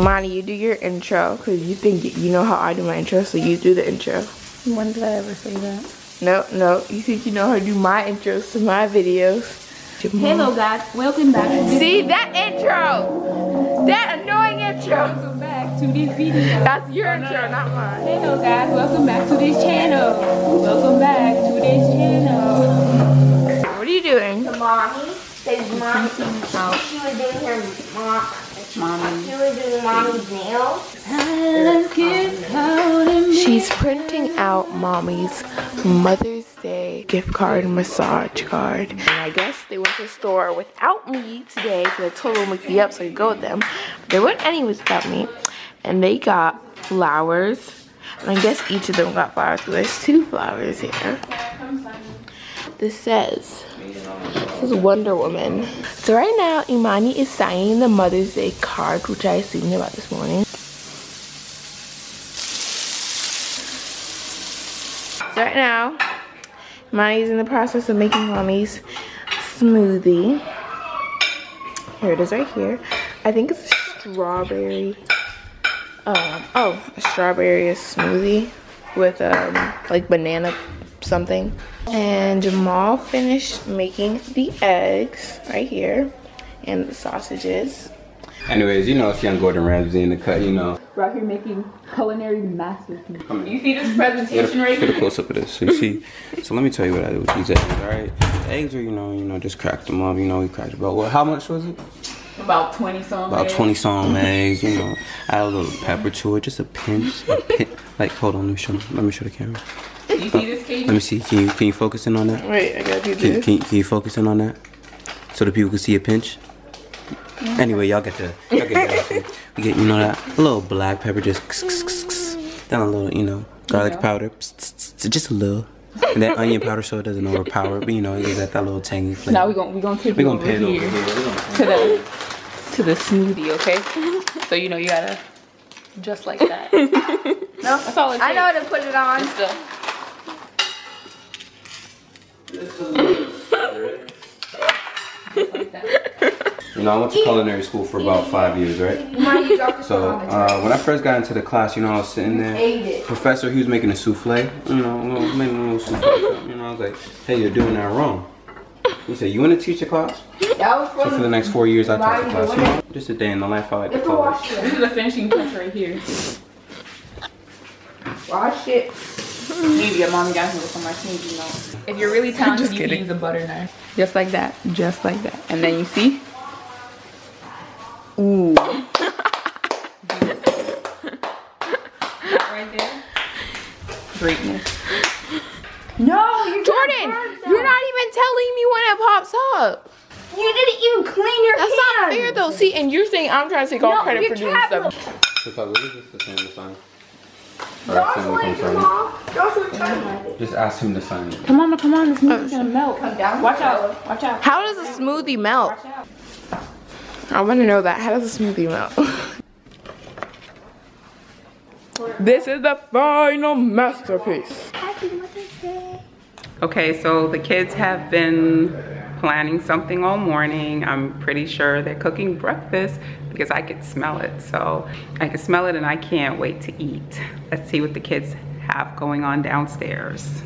Imani, you do your intro because you think you know how I do my intro, so you do the intro. When did I ever say that? No, no, you think you know how to do my intros to my videos. Hello guys, welcome back. to See that intro? That annoying intro. Welcome back to this video. That's your intro, not mine. Hello guys, welcome back to this channel. Welcome back to this channel. What are you doing? mommy. Says mommy. She was doing her mom. Mommy. She was doing mommy's nails. Silence keeps calling me. She's printing out mommy's Mother's Day gift card and massage card. And I guess they went to the store without me today because I told them to wake me up so I could go with them. But they went anyways without me. And they got flowers. And I guess each of them got flowers because there's two flowers here. This says, this is Wonder Woman. So right now, Imani is signing the Mother's Day card, which I assumed about this morning. So right now, Imani's in the process of making mommy's smoothie. Here it is right here. I think it's strawberry, um, oh, a strawberry smoothie with um, like banana something. And Jamal finished making the eggs right here and the sausages. Anyways, you know it's young Gordon Ramsay in the cut, you know. We're out here making culinary masterpieces. You see this Get presentation a, right get a here? close up of this. So you see, so let me tell you what I do with these eggs, alright? The eggs are, you know, you know, just cracked them up, you know, we cracked about what how much was it? About 20 some. About 20 some eggs, you know. Add a little pepper to it, just a pinch, a pin, like hold on, let me show let me show the camera. You see this, Let me see, can you can you focus in on that? Wait, I gotta do Can, this. can, can you focus in on that? So the people can see a pinch? Mm-hmm. Anyway, y'all get the, y'all get the, we get, you know that, a little black pepper, just, then a little, you know, garlic powder, just a little. And that onion powder so it doesn't overpower, but you know, it gives that, that little tangy flavor. Now we're gonna we're gonna take we you gonna over pit it over here here. Gonna- the to the smoothie, okay? so you know you gotta just like that. no, that's all it I know how to put it on. You know, I went to culinary school for about five years, right? Mommy, you dropped the So uh, when I first got into the class, you know, I was sitting there. Professor, he was making a souffle. You know, a little- making a little souffle. You know, I was like, "Hey, you're doing that wrong." He said, "You want to teach a class?" That So for the next four years, I taught the class. You know, just a day in the life I like to You have to call it. This is the finishing touch right here. Wash it. Maybe your mom got me with some martinis, you know. If you're really talented, Just you can use a butter knife. Just like that. Just like that. And then you see? Ooh. right there. Greatness. No, you Jordan, you're not even telling me when it pops up. You didn't even clean your That's hands. not fair though. See, and you're saying I'm trying to take all No, credit for doing tablet. stuff. Joshua, come sign it? Mom. Joshua, try it. Just ask him to sign it. Come on, come on. This smoothie's oh, gonna melt. Come down. Watch out. Watch out. How does a smoothie melt? Watch out. I want to know that. How does a smoothie melt? this is the final masterpiece. Okay, so the kids have been planning something all morning. I'm pretty sure they're cooking breakfast because I could smell it. So I can smell it and I can't wait to eat. Let's see what the kids have going on downstairs.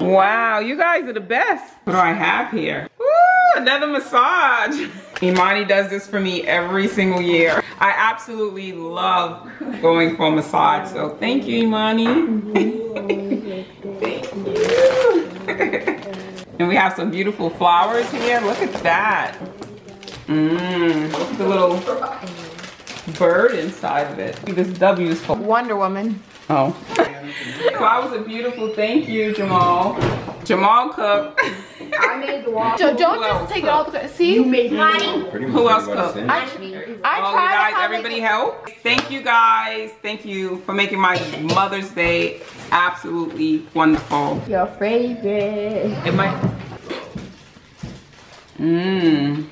Wow, you guys are the best. What do I have here? Woo, another massage. Imani does this for me every single year. I absolutely love going for a massage. So thank you, Imani. Mm-hmm. thank you. and we have some beautiful flowers here. Look at that. Mmm, look at the little bird inside of it. This W is for Wonder Woman. Oh. Flowers a beautiful. Thank you, Jamal. Jamal cooked. I made the waffle. So don't Who else just take it all the See? You made mine. Who else cooked? I, I Oh, you guys, everybody it. help. Thank you guys. Thank you for making my Mother's Day absolutely wonderful. Your favorite. It might. Mmm.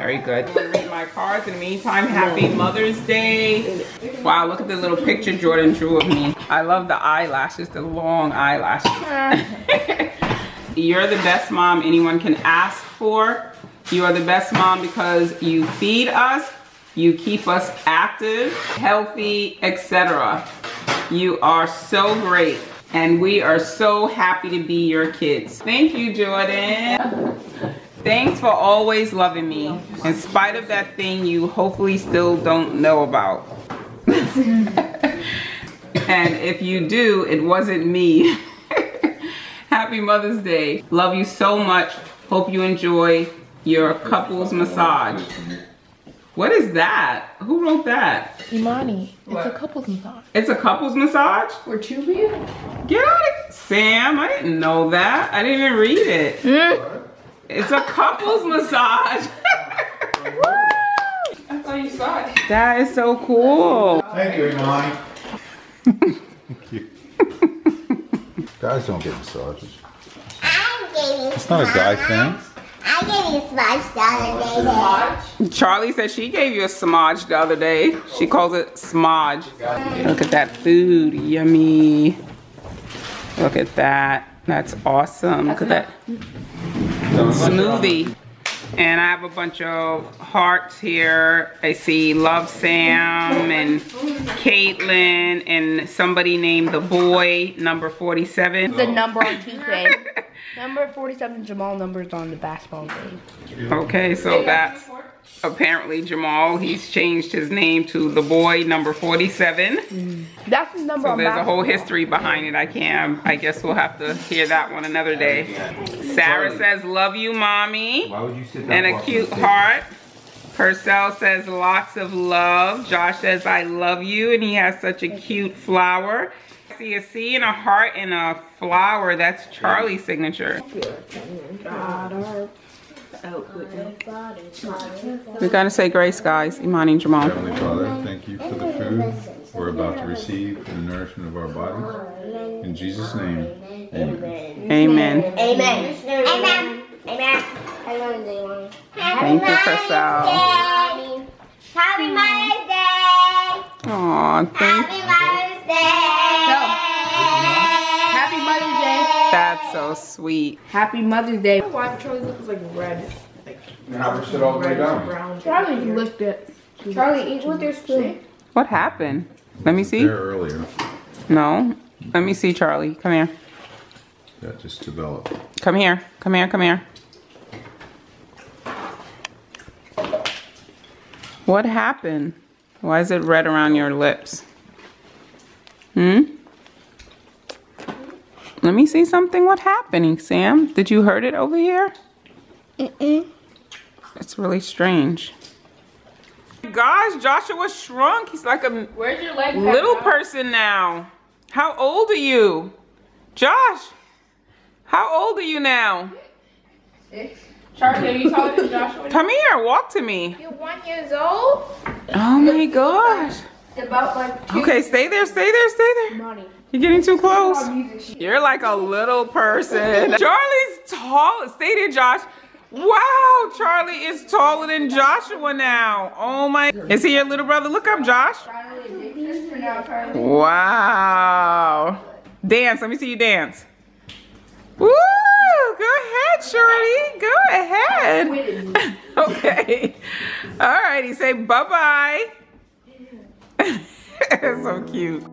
Very good. I'm gonna read my cards. In the meantime, happy Mother's Day. Wow, look at the little picture Jordan drew of me. I love the eyelashes, the long eyelashes. You're the best mom anyone can ask for. You are the best mom because you feed us, you keep us active, healthy, etc. You are so great. And we are so happy to be your kids. Thank you, Jordan. Thanks for always loving me, in spite of that thing you hopefully still don't know about. and if you do, it wasn't me. Happy Mother's Day. Love you so much. Hope you enjoy your couples massage. What is that? Who wrote that? Imani, What? it's a couple's massage. It's a couples massage? For two of you? Get out of Sam, I didn't know that. I didn't even read it. Hmm? It's a couples massage. I thought you saw it. That is so cool. Thank you, Imani. Thank you. Guys don't get massages. I gave you It's not a guy thing. I gave you smudge the other day. Charlie said she gave you a smudge the other day. She calls it smudge. Look at that food, yummy. Look at that. That's awesome. Look at that smoothie. And I have a bunch of hearts here. I see Love Sam and Caitlin and somebody named the boy, number 47. The number on Tuesday. number 47 Jamal numbers on the basketball game. Okay, so that's apparently Jamal. He's changed his name to the boy number 47. That's the number So on there's a whole history behind it. I can't, I guess we'll have to hear that one another day. Sarah says, love you, mommy. Why would you sit And a cute heart. Purcell says, lots of love. Josh says, I love you. And he has such a cute flower. I see a C and a heart and a flower. That's Charlie's signature. We're gonna say grace, guys. Imani and Jamal. Heavenly Father, thank you for the food we're about to receive, and the nourishment of our bodies. In Jesus' name, amen. Amen. Amen. Amen. Amen. Happy Mother's Day, Thank you, Purcell. Happy Mother's Day. Aw, thank Happy Mother's Day. That's so sweet. Happy Mother's Day. Why Charlie looks like red? And I push it all the way down. Brown. Charlie licked it. Charlie, eat with your spoon. What happened? Let me see. There earlier. No. Let me see, Charlie. Come here. That just developed. Come here. Come here. Come here. What happened? Why is it red around your lips? Hmm? Let me see something. What happening, Sam? Did you hurt it over here? Mm-mm. It's really strange. Gosh, Joshua shrunk. He's like a Where's your leg? little person now. How old are you? Josh, how old are you now? Six. Charlie, are you taller than Joshua? Come here, walk to me. You're one years old? Oh my gosh. About like two Okay, stay there, stay there, stay there. money. You're getting too close. You're like a little person. Charlie's tall. Stay there, Josh. Wow, Charlie is taller than Joshua now. Oh my. Is he your little brother? Look up, Josh. Wow. Dance. Let me see you dance. Woo! Go ahead, Shorty. Go ahead. okay. All righty. Say bye bye. so cute.